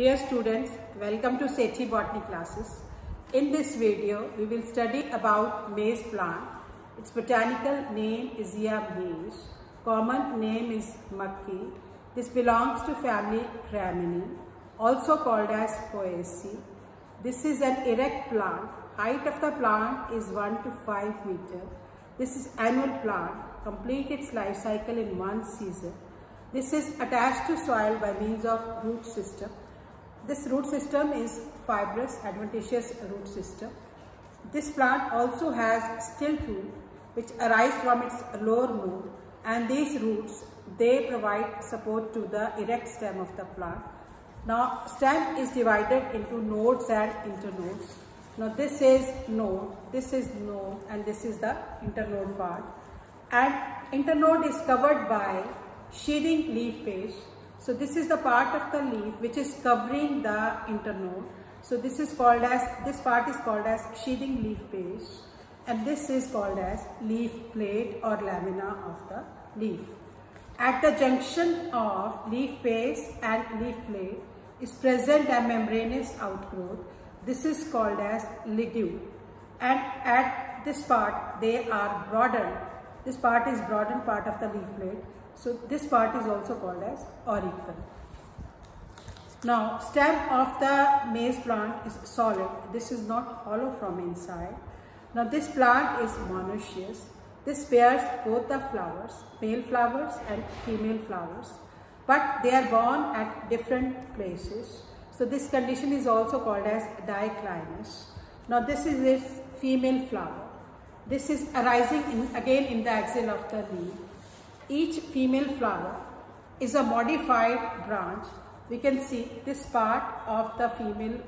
Dear students, welcome to Sethi Botany classes. In this video, we will study about maize plant. Its botanical name is maize. Common name is Makki. This belongs to family Gramineae, also called as Poaceae. This is an erect plant. Height of the plant is 1 to 5 meter. This is annual plant. Complete its life cycle in one season. This is attached to soil by means of root system. This root system is fibrous, adventitious root system. This plant also has stilt root which arise from its lower node and these roots they provide support to the erect stem of the plant. Now stem is divided into nodes and internodes. Now this is node, this is node and this is the internode part. And internode is covered by sheathing leaf base so this is the part of the leaf which is covering the internode. So this is called as, this part is called as sheathing leaf base and this is called as leaf blade or lamina of the leaf. At the junction of leaf base and leaf blade is present a membranous outgrowth. This is called as ligule and at this part they are broadened. This part is broadened part of the leaf blade so this part is also called as auricle. Now stem of the maize plant is solid. This is not hollow from inside. Now this plant is monoecious. This bears both the flowers, male flowers and female flowers. But they are borne at different places. So this condition is also called as diclinous. Now this is its female flower. This is arising in, again in the axil of the leaf each female flower is a modified branch. We can see this part of the female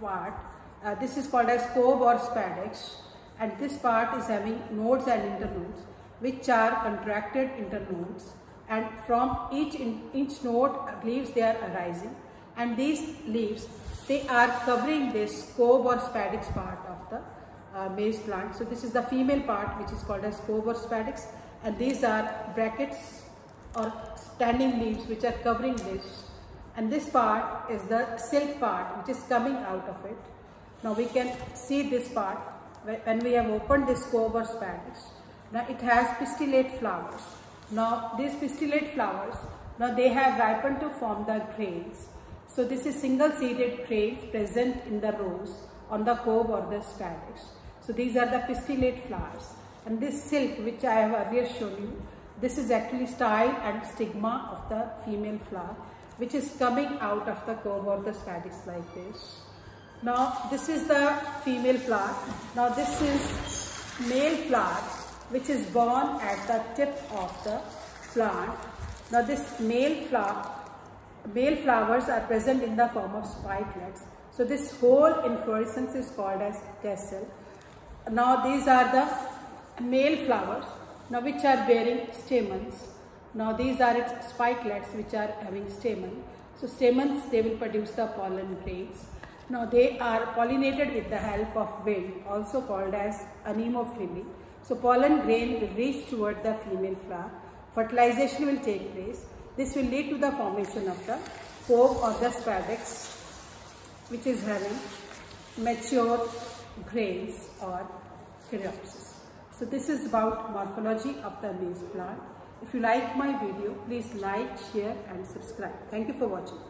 part. Uh, this is called as cob or spadix and this part is having nodes and internodes which are contracted internodes and from each in, each node leaves they are arising and these leaves they are covering this cob or spadix part of the uh, maize plant. So this is the female part which is called as spadix and these are bracts or standing leaves which are covering this and this part is the silk part which is coming out of it. Now we can see this part when we have opened this spadix. Now it has pistillate flowers. Now these pistillate flowers, now they have ripened to form the grains. So this is single seeded grains present in the rows on the cob or the spadix. So these are the pistillate flowers. And this silk which I have earlier shown you, this is actually style and stigma of the female flower which is coming out of the cob or the spadix like this. Now this is the female flower. Now this is male flower which is borne at the tip of the plant. Now this male flower, male flowers are present in the form of spikelets. So this whole inflorescence is called as tassel. Now these are the male flowers now which are bearing stamens. Now these are its spikelets which are having stamen. So stamens they will produce the pollen grains. Now they are pollinated with the help of wind also called as anemophily. So pollen grain will reach toward the female flower. Fertilization will take place. This will lead to the formation of the cob or the spadix which is having mature grains or caryopsis. So this is about morphology of the maize plant. If you like my video, please like, share and subscribe. Thank you for watching.